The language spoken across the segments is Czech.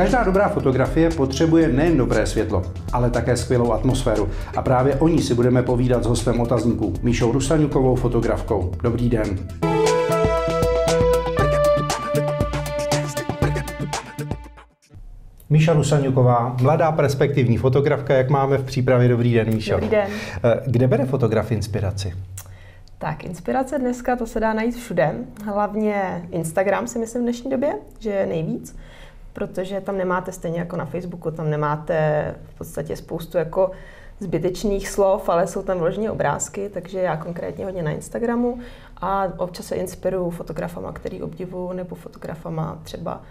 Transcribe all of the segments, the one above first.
Každá dobrá fotografie potřebuje nejen dobré světlo, ale také skvělou atmosféru. A právě o ní si budeme povídat s hostem otazníků, Míšou Rusaňukovou, fotografkou. Dobrý den. Míša Rusaňuková, mladá perspektivní fotografka, jak máme v přípravě. Dobrý den, Míšo. Dobrý den. Eh, kde bere fotograf inspiraci? Tak, inspirace dneska to se dá najít všude. Hlavně Instagram si myslím v dnešní době, že je nejvíc protože tam nemáte stejně jako na Facebooku, tam nemáte v podstatě spoustu jako zbytečných slov, ale jsou tam vloženě obrázky, takže já konkrétně hodně na Instagramu a občas se inspiruju fotografama, který obdivuju, nebo fotografama třeba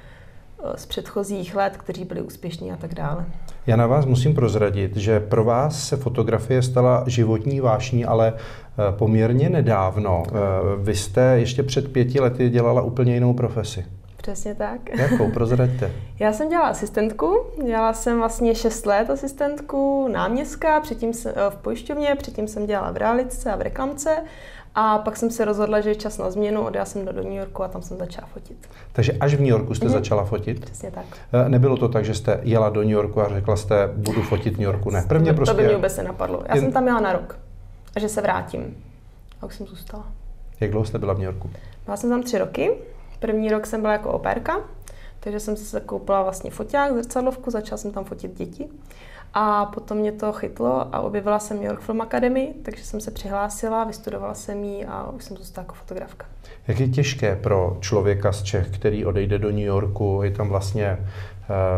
z předchozích let, kteří byli úspěšní a tak dále. Já na vás musím prozradit, že pro vás se fotografie stala životní vášní, ale eh, poměrně nedávno. Eh, vy jste ještě před pěti lety dělala úplně jinou profesi. Přesně tak. Jakou? Prozraďte. Já jsem dělala asistentku. Dělala jsem vlastně 6 let asistentku náměstka, předtím jsem, eh, v pojišťovně, předtím jsem dělala v realitce a v reklamce. A pak jsem se rozhodla, že je čas na změnu, odjela jsem do, do New Yorku a tam jsem začala fotit. Takže až v New Yorku jste mm-hmm. začala fotit? Přesně tak. Eh, nebylo to tak, že jste jela do New Yorku a řekla jste, budu fotit v New Yorku? Ne, prvně to, prostě... To by mě vůbec nenapadlo. Já jen... jsem tam jela na rok a že se vrátím. A už jsem zůstala. Jak dlouho jste byla v New Yorku? Byla jsem tam tři roky. První rok jsem byla jako operka, takže jsem si koupila vlastně foťák, zrcadlovku, začala jsem tam fotit děti. A potom mě to chytlo a objevila jsem New York Film Academy, takže jsem se přihlásila, vystudovala jsem ji a už jsem zůstala jako fotografka. Jak je těžké pro člověka z Čech, který odejde do New Yorku, je tam vlastně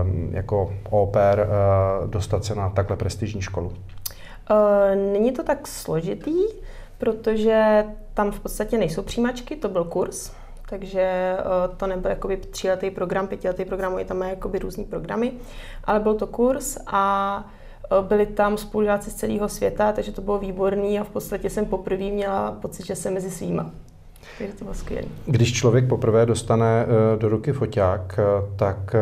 um, jako oper, uh, dostat se na takhle prestižní školu? Uh, není to tak složitý, protože tam v podstatě nejsou přijímačky, to byl kurz, takže eh, to nebyl jakoby tříletý program, pětiletý program, oni tam jakoby různý programy, ale byl to kurz a eh, byli tam spolužáci z celého světa, takže to bylo výborný a v podstatě jsem poprvé měla pocit, že jsem mezi svýma. Takže to bylo skvělé. Když člověk poprvé dostane eh, do ruky foťák, tak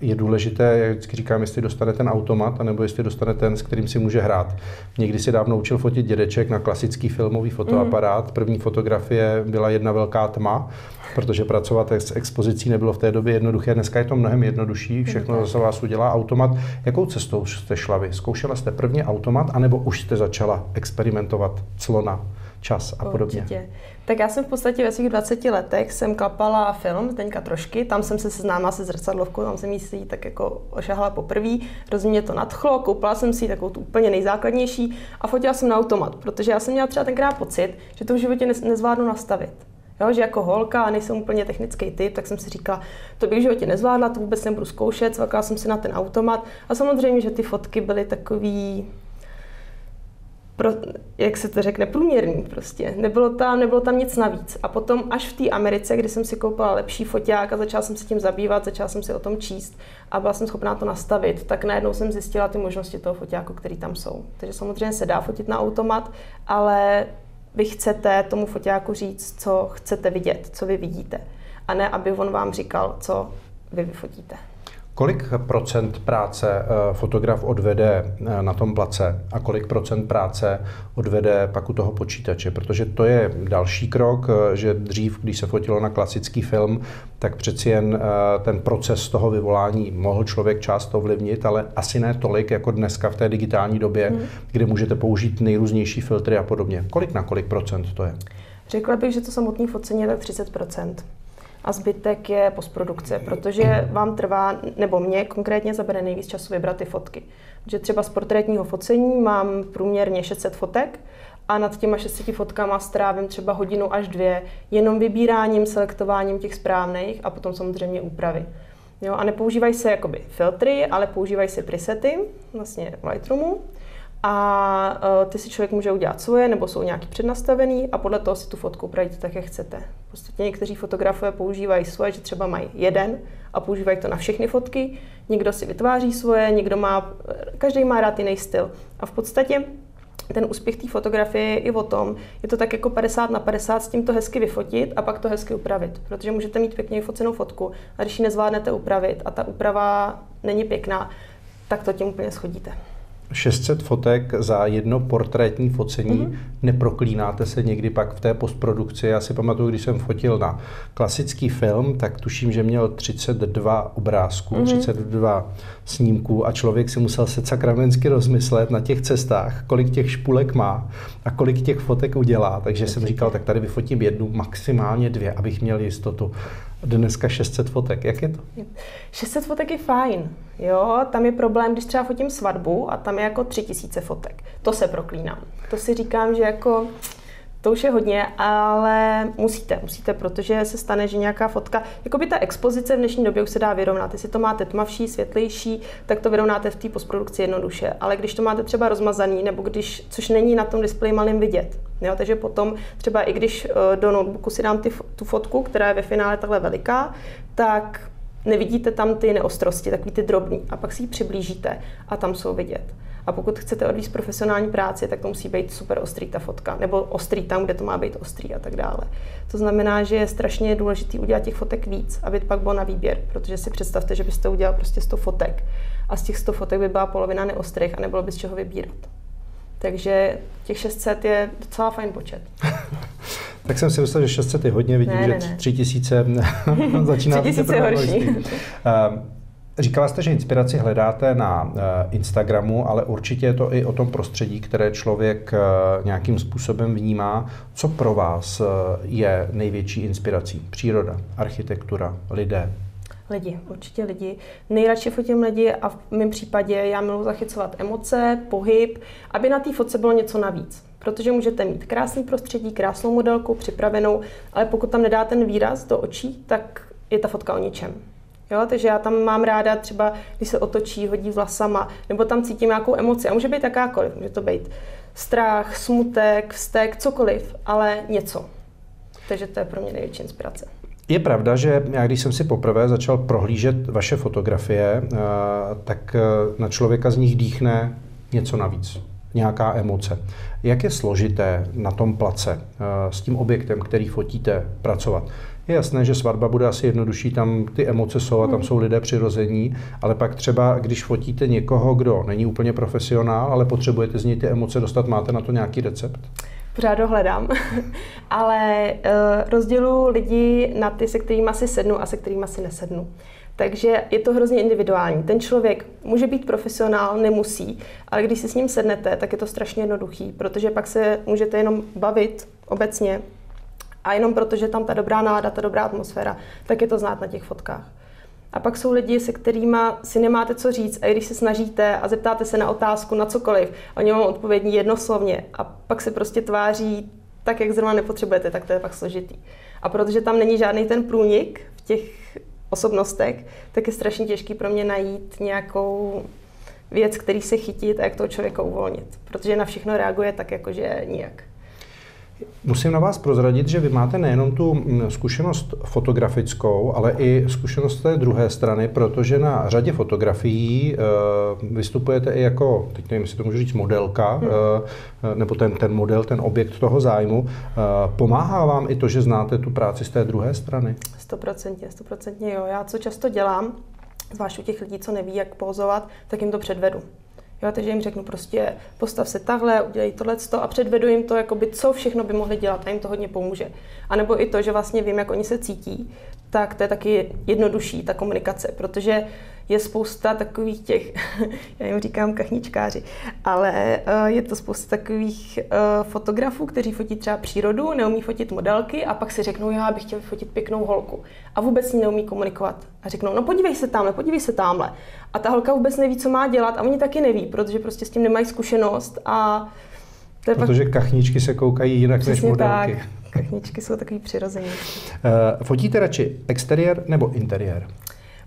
je důležité, jak vždycky říkám, jestli dostane ten automat, anebo jestli dostane ten, s kterým si může hrát. Někdy si dávno učil fotit dědeček na klasický filmový fotoaparát. Mm. První fotografie byla jedna velká tma, protože pracovat s expozicí nebylo v té době jednoduché. Dneska je to mnohem jednodušší, všechno zase vás udělá automat. Jakou cestou jste šla vy? Zkoušela jste prvně automat, anebo už jste začala experimentovat clona? Čas a podobně. Určitě. Tak já jsem v podstatě ve svých 20 letech jsem klapala film, teďka trošky, tam jsem se seznámila se zrcadlovkou, tam jsem jí tak jako ošahala poprvé, rozumně mě to nadchlo, koupila jsem si takovou tu úplně nejzákladnější a fotila jsem na automat, protože já jsem měla třeba tenkrát pocit, že to v životě nezvládnu nastavit. Jo, že jako holka a nejsem úplně technický typ, tak jsem si říkala, to bych v životě nezvládla, to vůbec nebudu zkoušet, cvakala jsem si na ten automat a samozřejmě, že ty fotky byly takový pro, jak se to řekne, průměrný prostě. Nebylo tam, nebylo tam nic navíc. A potom až v té Americe, kdy jsem si koupila lepší foťák a začala jsem se tím zabývat, začala jsem si o tom číst a byla jsem schopná to nastavit, tak najednou jsem zjistila ty možnosti toho foťáku, který tam jsou. Takže samozřejmě se dá fotit na automat, ale vy chcete tomu foťáku říct, co chcete vidět, co vy vidíte. A ne, aby on vám říkal, co vy vyfotíte. Kolik procent práce eh, fotograf odvede eh, na tom place a kolik procent práce odvede pak u toho počítače? Protože to je další krok, eh, že dřív, když se fotilo na klasický film, tak přeci jen ten proces toho vyvolání mohl člověk část ovlivnit, ale asi ne tolik jako dneska v té digitální době, hmm. kdy můžete použít nejrůznější filtry a podobně. Kolik na kolik procent to je? Řekla bych, že to samotné focení je tak 30 a zbytek je postprodukce, protože vám trvá, nebo mě konkrétně zabere nejvíc času vybrat ty fotky. Že třeba z portrétního focení mám průměrně 600 fotek a nad těma 600 fotkama strávím třeba hodinu až dvě jenom vybíráním, selektováním těch správných a potom samozřejmě úpravy. Jo, a nepoužívají se jakoby filtry, ale používají se presety vlastně v Lightroomu a uh, ty si člověk může udělat svoje, nebo jsou nějaký přednastavený a podle toho si tu fotku upravíte tak, jak chcete. Prostě někteří fotografové používají svoje, že třeba mají jeden a používají to na všechny fotky, někdo si vytváří svoje, někdo má, každý má rád jiný styl. A v podstatě ten úspěch té fotografie je i o tom, je to tak jako 50 na 50 s tím to hezky vyfotit a pak to hezky upravit. Protože můžete mít pěkně vyfocenou fotku a když ji nezvládnete upravit a ta úprava není pěkná, tak to tím úplně schodíte. 600 fotek za jedno portrétní focení. Mm-hmm. Neproklínáte se někdy pak v té postprodukci? Já si pamatuju, když jsem fotil na klasický film, tak tuším, že měl 32 obrázků, mm-hmm. 32 snímků a člověk si musel se sakramensky rozmyslet na těch cestách, kolik těch špulek má a kolik těch fotek udělá. Takže jsem říkal, tak tady vyfotím jednu, maximálně dvě, abych měl jistotu. Dneska 600 fotek. Jak je to? 600 fotek je fajn. Jo, tam je problém, když třeba fotím svatbu a tam je jako 3000 fotek. To se proklínám. To si říkám, že jako to už je hodně, ale musíte, musíte, protože se stane, že nějaká fotka, jako by ta expozice v dnešní době už se dá vyrovnat. Jestli to máte tmavší, světlejší, tak to vyrovnáte v té postprodukci jednoduše. Ale když to máte třeba rozmazaný, nebo když, což není na tom displeji malým vidět, jo, takže potom třeba i když eh, do notebooku si dám ty, tu fotku, která je ve finále takhle veliká, tak nevidíte tam ty neostrosti, takový ty drobný, a pak si ji přiblížíte a tam jsou vidět. A pokud chcete odvíct profesionální práci, tak to musí být super ostrý ta fotka, nebo ostrý tam, kde to má být ostrý a tak dále. To znamená, že je strašně důležité udělat těch fotek víc, aby pak bylo na výběr, protože si představte, že byste udělal prostě 100 fotek a z těch 100 fotek by byla polovina neostrých a nebylo by z čeho vybírat. Takže těch 600 je docela fajn počet. tak jsem si myslel, že 600 je hodně, vidím, ne, ne, že 3000 začíná 3000 je horší. Říkala jste, že inspiraci hledáte na eh, Instagramu, ale určitě je to i o tom prostředí, které člověk eh, nějakým způsobem vnímá. Co pro vás eh, je největší inspirací? Příroda, architektura, lidé? Lidi, určitě lidi. Nejradši fotím lidi a v mém případě já miluji zachycovat emoce, pohyb, aby na té fotce bylo něco navíc. Protože můžete mít krásný prostředí, krásnou modelku připravenou, ale pokud tam nedá ten výraz do očí, tak je ta fotka o ničem. Jo, takže já tam mám ráda třeba, když se otočí, hodí vlasama, nebo tam cítím nějakou emoci. A může být jakákoliv. Může to být strach, smutek, vztek, cokoliv, ale něco. Takže to je pro mě největší inspirace. Je pravda, že já když jsem si poprvé začal prohlížet vaše fotografie, eh, tak eh, na člověka z nich dýchne něco navíc, nějaká emoce. Jak je složité na tom place eh, s tím objektem, který fotíte, pracovat? Je jasné, že svatba bude asi jednodušší, tam ty emoce jsou a tam hmm. jsou lidé přirození, ale pak třeba, když fotíte někoho, kdo není úplně profesionál, ale potřebujete z něj ty emoce dostat, máte na to nějaký recept? Pořád ho hledám, ale uh, rozdělu lidi na ty, se kterými si sednu a se kterými si nesednu. Takže je to hrozně individuální. Ten člověk může být profesionál, nemusí, ale když si s ním sednete, tak je to strašně jednoduchý, protože pak se můžete jenom bavit obecně a jenom proto, že tam ta dobrá nálada, ta dobrá atmosféra, tak je to znát na těch fotkách. A pak jsou lidi, se kterými si nemáte co říct a když se snažíte a zeptáte se na otázku na cokoliv, oni vám odpovědní jednoslovně a pak se prostě tváří tak, jak zrovna nepotřebujete, tak to je pak složitý. A protože tam není žádný ten průnik v těch osobnostech, tak je strašně těžký pro mě najít nějakou věc, který se chytit a jak toho člověka uvolnit. Protože na všechno reaguje tak, jakože nijak. Musím na vás prozradit, že vy máte nejenom tu mm, zkušenost fotografickou, ale i zkušenost té druhé strany, protože na řadě fotografií uh, vystupujete i jako, teď nevím, jestli to můžu říct, modelka, hmm. uh, nebo ten, ten model, ten objekt toho zájmu. Uh, pomáhá vám i to, že znáte tu práci z té druhé strany? Stoprocentně, stoprocentně jo. Já co často dělám, zvlášť u těch lidí, co neví, jak pozovat, tak jim to předvedu. Jo, takže jim řeknu prostě, postav se takhle, udělej tohle a předvedu jim to, jakoby, co všechno by mohli dělat a jim to hodně pomůže. A nebo i to, že vlastně vím, jak oni se cítí, tak to je taky jednodušší, ta komunikace, protože je spousta takových těch, já jim říkám kachničkáři, ale uh, je to spousta takových uh, fotografů, kteří fotí třeba přírodu, neumí fotit modelky a pak si řeknou, já bych chtěl fotit pěknou holku. A vůbec s ní neumí komunikovat. A řeknou, no podívej se tamhle, podívej se tamhle. A ta holka vůbec neví, co má dělat a oni taky neví, protože prostě s tím nemají zkušenost a to je Protože pak... kachničky se koukají jinak Přesně než modelky. Tak. Kachničky jsou takový přirození. Uh, fotíte radši exteriér nebo interiér?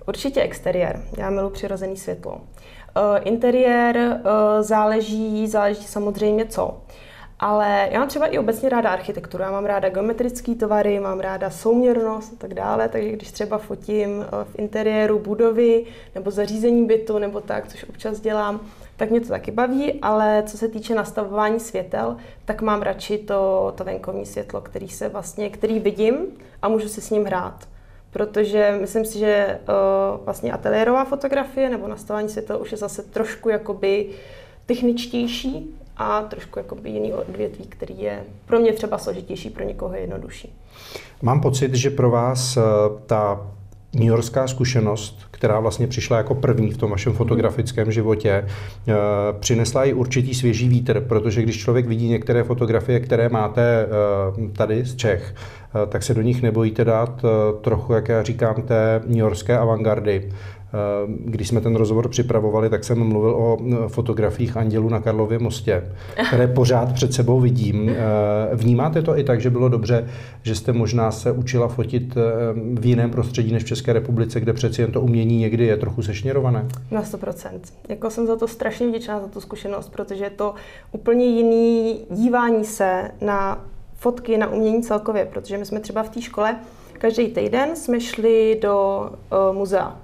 Určitě exteriér. Já miluji přirozený světlo. Uh, interiér uh, záleží, záleží samozřejmě co. Ale já mám třeba i obecně ráda architekturu. Já mám ráda geometrické tovary, mám ráda souměrnost a tak dále, takže když třeba fotím eh, v interiéru budovy nebo zařízení bytu nebo tak, což občas dělám, tak mě to taky baví, ale co se týče nastavování světel, tak mám radši to, to venkovní světlo, který se vlastně, který vidím a můžu si s ním hrát. Protože myslím si, že uh, vlastně ateliérová fotografie nebo nastavování světel už je zase trošku jakoby techničtější a trošku jakoby jiný odvětví, který je pro mě třeba složitější, pro někoho je jednodušší. Mám pocit, že pro vás uh, ta New Yorkská zkušenost, která vlastně přišla jako první v tom vašem fotografickém životě, eh, přinesla i určitý svěží vítr, protože když člověk vidí některé fotografie, které máte eh, tady z Čech, eh, tak se do nich nebojíte dát trochu, jak já říkám, té New Yorkské avantgardy. Eh, když jsme ten rozhovor připravovali, tak jsem mluvil o eh, fotografiích andělů na Karlově mostě, které pořád před sebou vidím. Eh, vnímáte to i tak, že bylo dobře, že jste možná se učila fotit v jiném prostředí než v České republice, kde přeci jen to umění někdy je trochu sešněrované? Na 100%. Jako jsem za to strašně vděčná za tu zkušenost, protože je to úplně jiný dívání se na fotky, na umění celkově, protože my jsme třeba v té škole každý týden jsme šli do uh, muzea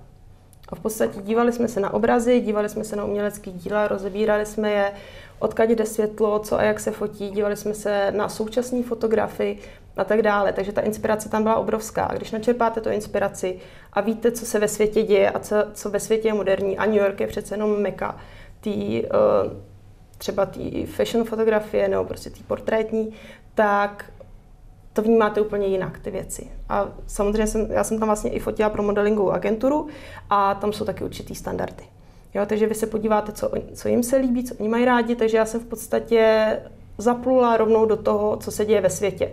a v podstatě dívali jsme se na obrazy, dívali jsme se na umělecké díla, rozebírali jsme je, odkud jde světlo, co a jak se fotí, dívali jsme se na současné fotografii a tak dále. Takže ta inspirace tam byla obrovská. A když načerpáte tu inspiraci a víte, co se ve světě děje a co, co ve světě je moderní, a New York je přece jenom meka, tý, uh, třeba té fashion fotografie nebo prostě té portrétní, tak to vnímáte úplně jinak, ty věci. A samozřejmě jsem, já jsem tam vlastně i fotila pro modelingovou agenturu a tam jsou taky určitý standardy. Jo, takže vy se podíváte, co, co jim se líbí, co oni mají rádi, takže já jsem v podstatě zaplula rovnou do toho, co se děje ve světě.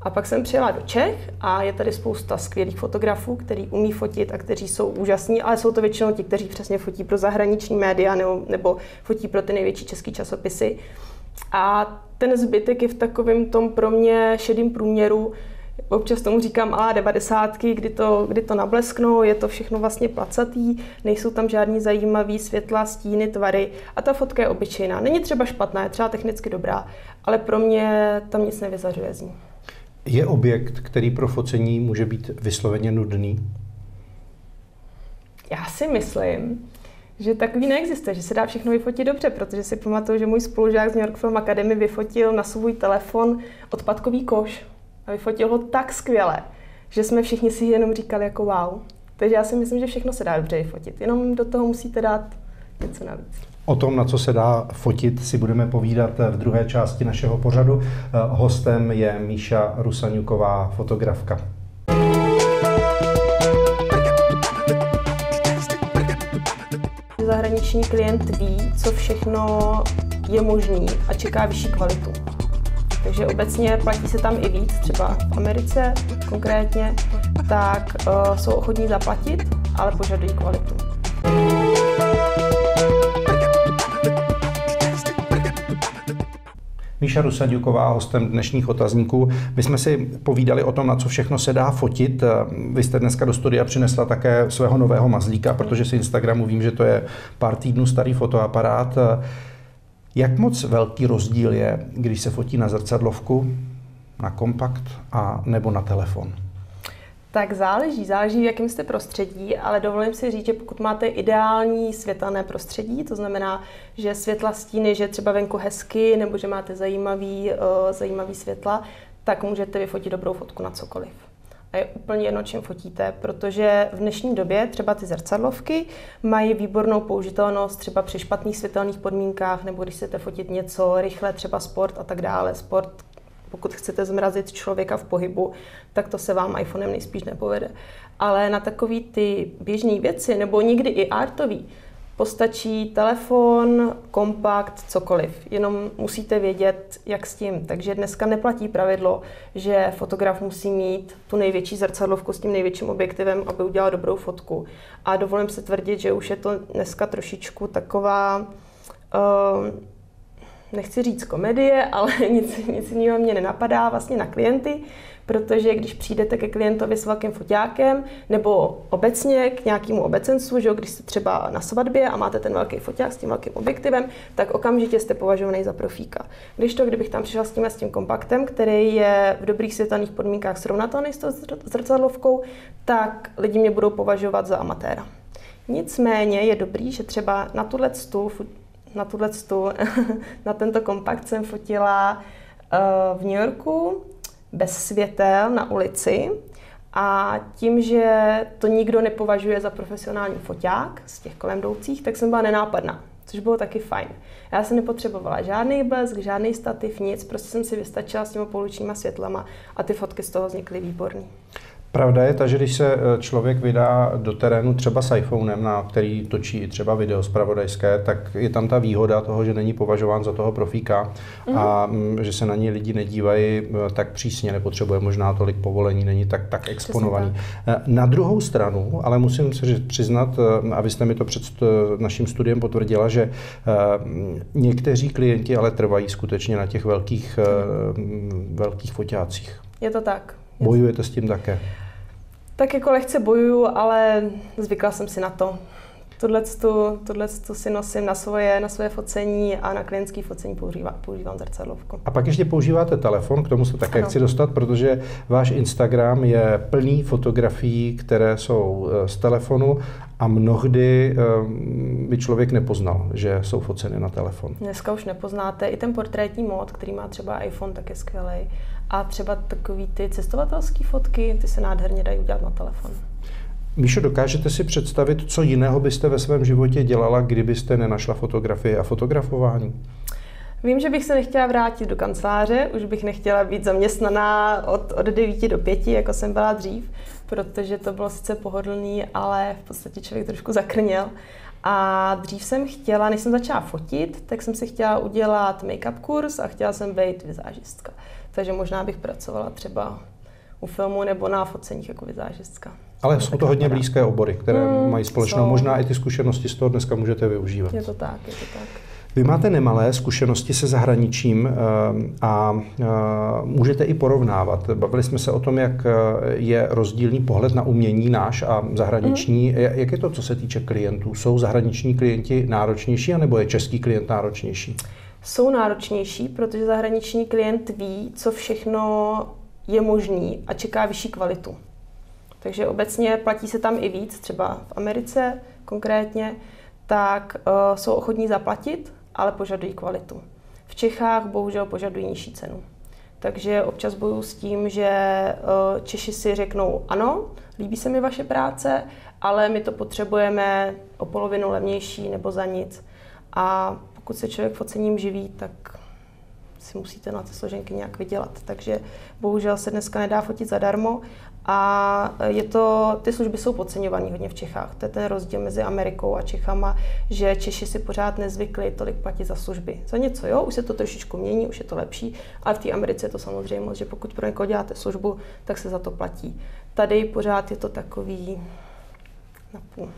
A pak jsem přijela do Čech a je tady spousta skvělých fotografů, kteří umí fotit a kteří jsou úžasní, ale jsou to většinou ti, kteří přesně fotí pro zahraniční média nebo, nebo fotí pro ty největší české časopisy. A ten zbytek je v takovém tom pro mě šedým průměru, občas tomu říkám a 90, kdy to, kdy to nablesknou, je to všechno vlastně placatý, nejsou tam žádný zajímavý světla, stíny, tvary a ta fotka je obyčejná. Není třeba špatná, je třeba technicky dobrá, ale pro mě tam nic nevyzařuje z ní. Je objekt, který pro focení může být vysloveně nudný? Já si myslím, že takový neexistuje, že se dá všechno vyfotit dobře, protože si pamatuju, že můj spolužák z New York Film Academy vyfotil na svůj telefon odpadkový koš a vyfotil ho tak skvěle, že jsme všichni si jenom říkali jako wow. Takže já si myslím, že všechno se dá dobře vyfotit, jenom do toho musíte dát něco navíc. O tom, na co se dá fotit, si budeme povídat v druhé části našeho pořadu. Hostem je Míša Rusaňuková, fotografka. Zahraniční klient ví, co všechno je možný a čeká vyšší kvalitu. Takže obecně platí se tam i víc, třeba v Americe konkrétně, tak uh, jsou ochotní zaplatit, ale požadují kvalitu. Míša Rusadíková, hostem dnešních otazníků. My jsme si povídali o tom, na co všechno se dá fotit. Vy jste dneska do studia přinesla také svého nového mazlíka, protože si Instagramu vím, že to je pár týdnů starý fotoaparát. Jak moc velký rozdíl je, když se fotí na zrcadlovku, na kompakt a nebo na telefon? Tak záleží, záleží v jakém jste prostředí, ale dovolím si říct, že pokud máte ideální světelné prostředí, to znamená, že světla stíny, že třeba venku hezky, nebo že máte zajímavý, uh, zajímavý světla, tak můžete vyfotit dobrou fotku na cokoliv. A je úplně jedno, čím fotíte, protože v dnešní době třeba ty zrcadlovky mají výbornou použitelnost třeba při špatných světelných podmínkách, nebo když chcete fotit něco rychle, třeba sport a tak dále. Sport, pokud chcete zmrazit člověka v pohybu, tak to se vám iPhonem nejspíš nepovede. Ale na takové ty běžné věci, nebo někdy i artový, postačí telefon, kompakt, cokoliv. Jenom musíte vědět, jak s tím. Takže dneska neplatí pravidlo, že fotograf musí mít tu největší zrcadlovku s tím největším objektivem, aby udělal dobrou fotku. A dovolím se tvrdit, že už je to dneska trošičku taková uh, nechci říct komedie, ale nic, nic jiného mě nenapadá vlastně na klienty, protože když přijdete ke klientovi s velkým foťákem nebo obecně k nějakému obecenstvu, že když jste třeba na svatbě a máte ten velký foťák s tím velkým objektivem, tak okamžitě jste považovaný za profíka. Když to, kdybych tam přišla s tím, s tím kompaktem, který je v dobrých světelných podmínkách srovnatelný s tou zrcadlovkou, tak lidi mě budou považovat za amatéra. Nicméně je dobrý, že třeba na tuhle na tuhle na tento kompakt jsem fotila eh, v New Yorku bez světel na ulici a tím, že to nikdo nepovažuje za profesionální foťák z těch kolem jdoucích, tak jsem byla nenápadná, což bylo taky fajn. Já jsem nepotřebovala žádný blesk, žádný stativ, nic, prostě jsem si vystačila s těma pouličníma světlama a ty fotky z toho vznikly výborný. Pravda je ta, že když se eh, člověk vydá do terénu třeba s iPhonem, na který točí i třeba video zpravodajské, tak je tam ta výhoda toho, že není považován za toho profíka mm. a mm, že se na něj lidi nedívají eh, tak přísně, nepotřebuje možná tolik povolení, není tak, tak exponovaný. Tak. Eh, na druhou stranu, ale musím se přiznat, a vy jste mi to před naším studiem potvrdila, že někteří klienti ale trvají skutečně na těch velkých, velkých foťácích. Je to tak. Bojujete s tím také? Tak jako lehce bojuju, ale zvykla jsem si na to. Tohle si nosím na svoje, na svoje focení a na klientský focení používám, používám zrcadlovku. A pak ještě používáte telefon, k tomu se také ano. chci dostat, protože váš Instagram je plný fotografií, které jsou eh, z telefonu a mnohdy eh, by člověk nepoznal, že jsou foceny na telefon. Dneska už nepoznáte. I ten portrétní mod, který má třeba iPhone, tak je skvělý. A třeba takový ty cestovatelské fotky, ty se nádherně dají udělat na telefon. Míšo, dokážete si představit, co jiného byste ve svém životě dělala, kdybyste nenašla fotografie a fotografování? Vím, že bych se nechtěla vrátit do kanceláře, už bych nechtěla být zaměstnaná od, od 9 do 5, jako jsem byla dřív, protože to bylo sice pohodlný, ale v podstatě člověk trošku zakrněl. A dřív jsem chtěla, než jsem začala fotit, tak jsem si chtěla udělat make-up kurz a chtěla jsem být vizážistka. Takže možná bych pracovala třeba u filmu nebo na foceních jako vizážistka. Ale jsou to hodně blízké obory, které hmm, mají společnou. Možná i ty zkušenosti z toho dneska můžete využívat. Je to tak, je to tak. Vy máte nemalé zkušenosti se zahraničím eh, a eh, můžete i porovnávat. Bavili jsme se o tom, jak eh, je rozdílný pohled na umění náš a zahraniční. Mm. Jak je to, co se týče klientů? Jsou zahraniční klienti náročnější, anebo je český klient náročnější? Jsou náročnější, protože zahraniční klient ví, co všechno je možný a čeká vyšší kvalitu. Takže obecně platí se tam i víc, třeba v Americe konkrétně, tak uh, jsou ochotní zaplatit, ale požadují kvalitu. V Čechách bohužel požadují nižší cenu. Takže občas bojuju s tím, že uh, Češi si řeknou ano, líbí se mi vaše práce, ale my to potřebujeme o polovinu levnější nebo za nic. A pokud se člověk focením živí, tak si musíte na ty složenky nějak vydělat. Takže bohužel se dneska nedá fotit zadarmo a je to, ty služby jsou podceňované hodně v Čechách. To je ten rozdíl mezi Amerikou a Čechama, že Češi si pořád nezvykli tolik platit za služby. Za něco, jo, už se to trošičku mění, už je to lepší, ale v té Americe je to samozřejmě, že pokud pro někoho děláte službu, tak se za to platí. Tady pořád je to takový napůl.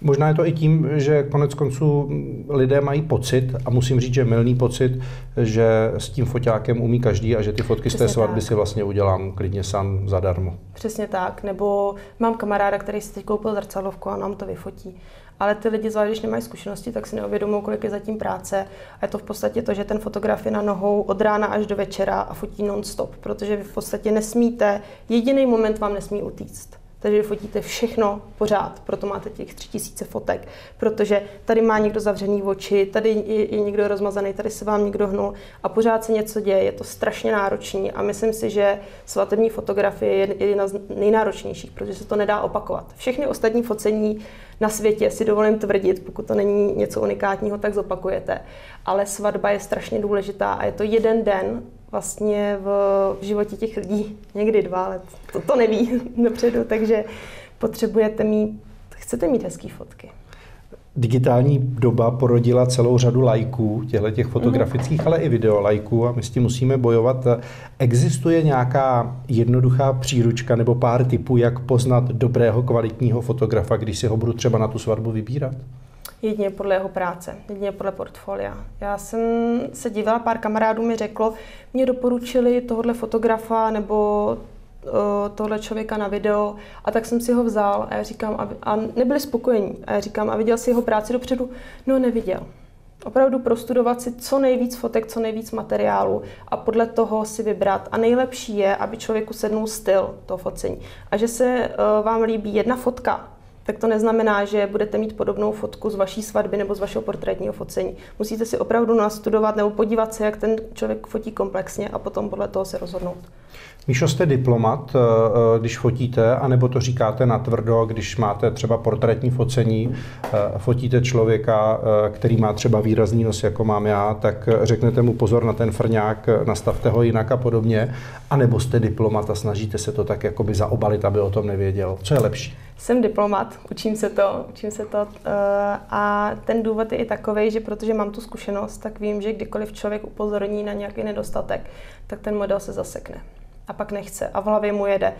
Možná je to i tím, že konec konců lidé mají pocit, a musím říct, že milný pocit, že s tím foťákem umí každý a že ty fotky Přesně z té svatby tak. si vlastně udělám klidně sám zadarmo. Přesně tak. Nebo mám kamaráda, který si teď koupil zrcadlovku a nám to vyfotí. Ale ty lidi, zvlášť když nemají zkušenosti, tak si neuvědomují, kolik je zatím práce. A je to v podstatě to, že ten fotograf je na nohou od rána až do večera a fotí non-stop, protože vy v podstatě nesmíte, jediný moment vám nesmí utíct. Takže fotíte všechno pořád, proto máte těch tři tisíce fotek, protože tady má někdo zavřený oči, tady je, někdo rozmazaný, tady se vám někdo hnul a pořád se něco děje, je to strašně náročný a myslím si, že svatební fotografie je jedna z nejnáročnějších, protože se to nedá opakovat. Všechny ostatní focení na světě si dovolím tvrdit, pokud to není něco unikátního, tak zopakujete. Ale svatba je strašně důležitá a je to jeden den vlastně v, v životě těch lidí, někdy dva let, to, to neví dopředu, takže potřebujete mít, chcete mít hezké fotky. Digitální doba porodila celou řadu lajků, těchto těch fotografických, mm. ale i video lajků a my s tím musíme bojovat. Existuje nějaká jednoduchá příručka nebo pár typů, jak poznat dobrého kvalitního fotografa, když si ho budu třeba na tu svatbu vybírat? Jedině podle jeho práce, jedině podle portfolia. Já jsem se dívala, pár kamarádů mi řeklo, mě doporučili tohohle fotografa nebo tohle člověka na video a tak jsem si ho vzal a já říkám, a, a nebyli spokojení. A já říkám, a viděl si jeho práci dopředu? No neviděl. Opravdu prostudovat si co nejvíc fotek, co nejvíc materiálu a podle toho si vybrat. A nejlepší je, aby člověku sednul styl toho focení. A že se uh, vám líbí jedna fotka, tak to neznamená, že budete mít podobnou fotku z vaší svatby nebo z vašeho portrétního focení. Musíte si opravdu nastudovat nebo podívat se, jak ten člověk fotí komplexně a potom podle toho se rozhodnout. Míšo, jste diplomat, eh, eh, když fotíte, anebo to říkáte na tvrdo, když máte třeba portrétní focení, eh, fotíte člověka, který má třeba výrazný nos, jako mám já, tak řeknete mu pozor na ten frňák, nastavte ho jinak a podobně, anebo jste diplomat a snažíte se to tak jakoby zaobalit, aby o tom nevěděl. Co je lepší? Jsem diplomat, učím se to, učím se to a ten důvod je i takový, že protože mám tu zkušenost, tak vím, že kdykoliv člověk upozorní na nějaký nedostatek, tak ten model se zasekne a pak nechce a v hlavě mu jede.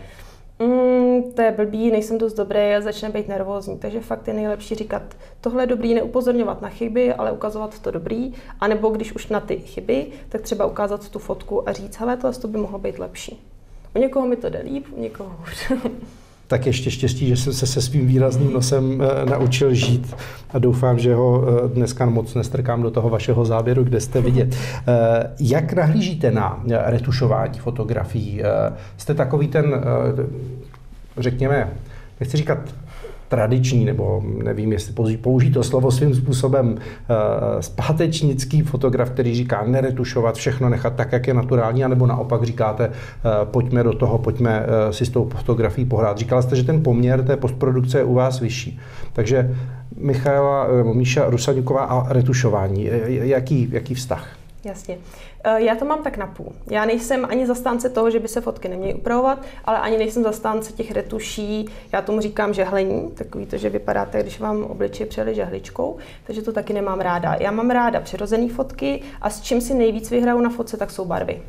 Mm, to je blbý, nejsem dost dobrý a začne být nervózní. Takže fakt je nejlepší říkat, tohle je dobrý, neupozorňovat na chyby, ale ukazovat to dobrý. A nebo když už na ty chyby, tak třeba ukázat tu fotku a říct, hele, to by mohlo být lepší. U někoho mi to jde líp, u někoho hůř. tak ještě štěstí, že jsem se se svým výrazným nosem eh, naučil žít a doufám, že ho eh, dneska moc nestrkám do toho vašeho záběru, kde jste vidět. Eh, jak nahlížíte na retušování fotografií? Jste takový ten, řekněme, nechci říkat tradiční, nebo nevím, jestli použít to slovo svým způsobem, uh, zpátečnický fotograf, který říká neretušovat, všechno nechat tak, jak je naturální, anebo naopak říkáte, uh, pojďme do toho, pojďme uh, si s tou fotografií pohrát. Říkala jste, že ten poměr té postprodukce je u vás vyšší. Takže Michaela, Míša Rusaňuková a retušování, jaký, jaký vztah? Jasně. Eh, já to mám tak na půl. Já nejsem ani zastánce toho, že by se fotky neměly upravovat, ale ani nejsem zastánce těch retuší. Já tomu říkám žehlení, takový to, že vypadáte, když vám obličej přeli žehličkou, takže to taky nemám ráda. Já mám ráda přirozené fotky a s čím si nejvíc vyhraju na fotce, tak jsou barvy.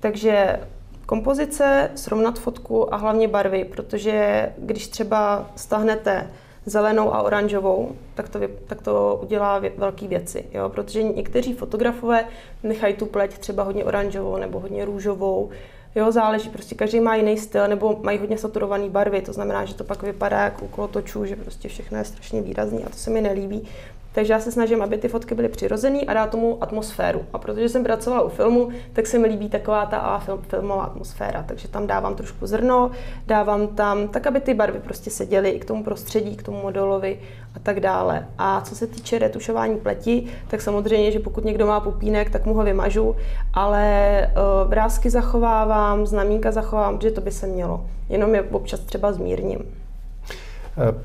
Takže kompozice, srovnat fotku a hlavně barvy, protože když třeba stahnete zelenou a oranžovou, tak to, tak to udělá velké věci. Jo? Protože někteří fotografové nechají tu pleť třeba hodně oranžovou nebo hodně růžovou. Jo, záleží, prostě každý má jiný styl, nebo mají hodně saturované barvy, to znamená, že to pak vypadá jako u kolotočů, že prostě všechno je strašně výrazný a to se mi nelíbí. Takže já se snažím, aby ty fotky byly přirozené a dát tomu atmosféru. A protože jsem pracovala u filmu, tak se mi líbí taková ta film, filmová atmosféra. Takže tam dávám trošku zrno, dávám tam tak, aby ty barvy prostě seděly i k tomu prostředí, k tomu modelovi a tak dále. A co se týče retušování pleti, tak samozřejmě, že pokud někdo má pupínek, tak mu ho vymažu, ale uh, vrázky zachovávám, znamínka zachovávám, že to by se mělo. Jenom je občas třeba zmírním.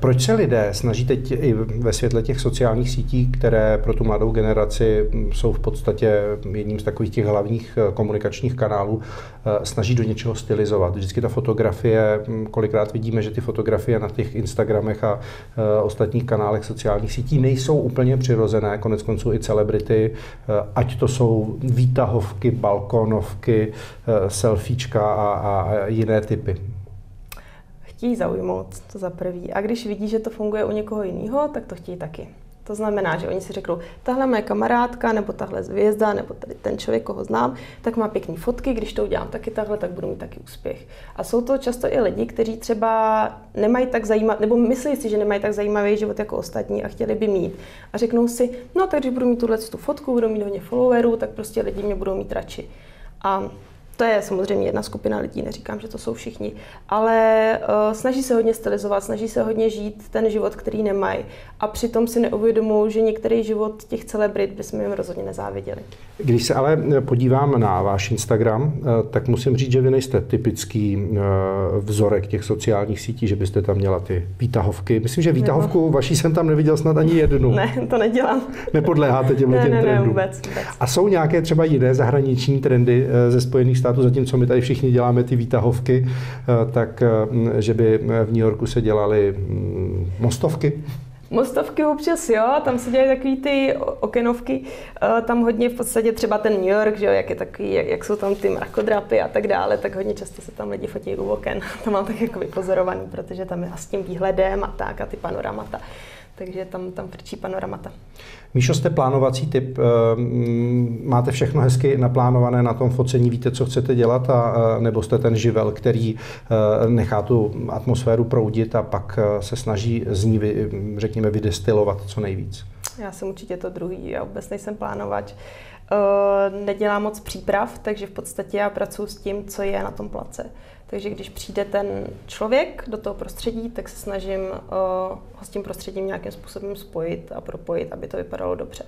Proč se lidé snaží teď i ve světle těch sociálních sítí, které pro tu mladou generaci jsou v podstatě jedním z takových těch hlavních eh, komunikačních kanálů, eh, snaží do něčeho stylizovat? Vždycky ta fotografie, hm, kolikrát vidíme, že ty fotografie na těch Instagramech a eh, ostatních kanálech sociálních sítí nejsou úplně přirozené, konec konců i celebrity, ať to jsou výtahovky, balkonovky, selfiečka a, a jiné typy chtějí zaujmout, to za prvý. A když vidí, že to funguje u někoho jiného, tak to chtějí taky. To znamená, že oni si řeknou, tahle moje kamarádka, nebo tahle zvězda, nebo tady ten člověk, koho znám, tak má pěkné fotky, když to udělám taky takhle, tak budu mít taky úspěch. A jsou to často i lidi, kteří třeba nemají tak zajímavý, nebo myslí si, že nemají tak zajímavý život jako ostatní a chtěli by mít. A řeknou si, no tak když budu mít tuhle tu fotku, budu mít hodně followerů, tak prostě lidi mě budou mít radši. A to je samozřejmě jedna skupina lidí, neříkám, že to jsou všichni, ale uh, snaží se hodně stylizovat, snaží se hodně žít ten život, který nemají. A přitom si neuvědomují, že některý život těch celebrit bychom jim rozhodně nezáviděli. Když se ale podívám na váš Instagram, eh, tak musím říct, že vy nejste typický eh, vzorek těch sociálních sítí, že byste tam měla ty výtahovky. Myslím, že výtahovku Nebo. vaší jsem tam neviděl snad ani jednu. Ne, to nedělám. Nepodléháte těm, ne, těm ne, trendům. Ne, vůbec, vůbec. A jsou nějaké třeba jiné zahraniční trendy ze Spojených států, zatímco my tady všichni děláme ty výtahovky, eh, tak eh, že by v New Yorku se dělaly mm, mostovky? Mostovky občas jo, tam se dělají takový ty okenovky, eh, tam hodně v podstatě třeba ten New York, že jo, jak, je takový, jak jsou tam ty mrakodrapy a tak dále, tak hodně často se tam lidi fotí u oken. To mám tak jako vypozorovaný, protože tam je s tím výhledem a tak a ty panoramata. Takže tam, tam frčí panoramata. Míšo, jste plánovací typ, eh, máte všechno hezky naplánované na tom focení, víte, co chcete dělat, a, eh, nebo jste ten živel, který eh, nechá tu atmosféru proudit a pak se snaží z ní, řekněme, vydestilovat co nejvíc? Já jsem určitě to druhý, já vůbec nejsem plánovač. Nedělám moc příprav, takže v podstatě já pracuji s tím, co je na tom place. Takže když přijde ten člověk do toho prostředí, tak se snažím uh, ho s tím prostředím nějakým způsobem spojit a propojit, aby to vypadalo dobře.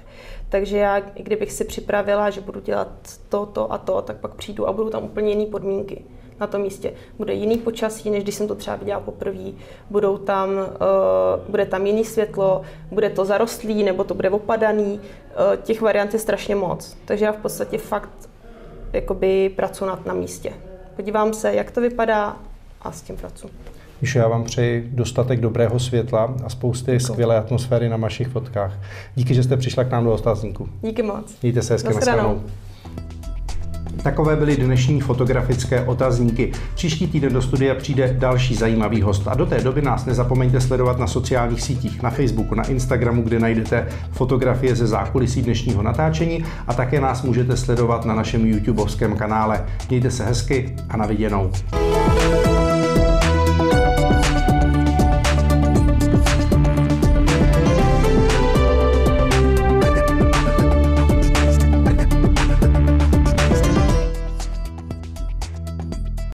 Takže já, i kdybych si připravila, že budu dělat to, to a to, tak pak přijdu a budou tam úplně jiné podmínky na tom místě. Bude jiný počasí, než když jsem to třeba viděla poprvé. Budou tam, uh, bude tam jiný světlo, bude to zarostlý, nebo to bude opadaný. Uh, těch variant je strašně moc. Takže já v podstatě fakt jakoby pracuji na, na místě podívám se, jak to vypadá a s tím pracuji. Míšo, já vám přeji dostatek dobrého světla a spousty Děkuji. skvělé atmosféry na vašich fotkách. Díky, že jste přišla k nám do otázníku. Díky moc. Mějte se hezky, na Takové byly dnešní fotografické otazníky. Příští týden do studia přijde další zajímavý host a do té doby nás nezapomeňte sledovat na sociálních sítích, na Facebooku, na Instagramu, kde najdete fotografie ze zákulisí dnešního natáčení a také nás můžete sledovat na našem YouTubeovském kanále. Mějte se hezky a na viděnou.